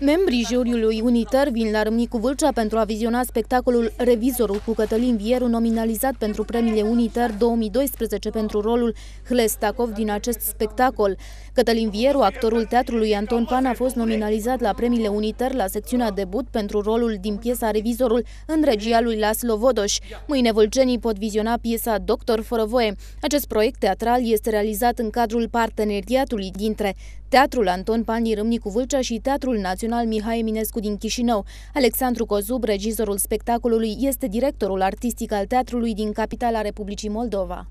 Membrii juriului Unitar vin la Râmnicu Vâlcea pentru a viziona spectacolul Revizorul cu Cătălin Vieru, nominalizat pentru premiile Unitar 2012 pentru rolul Hlestakov din acest spectacol. Cătălin Vieru, actorul teatrului Anton Pan, a fost nominalizat la premiile Unitar la secțiunea debut pentru rolul din piesa Revizorul în regia lui Laslo Vodoș. Mâine vâlcenii pot viziona piesa Doctor fără voie. Acest proiect teatral este realizat în cadrul parteneriatului dintre Teatrul Anton Pani Râmnicu Vâlcea și Teatrul Național Mihai Eminescu din Chișinău. Alexandru Cozub, regizorul spectacolului, este directorul artistic al teatrului din capitala Republicii Moldova.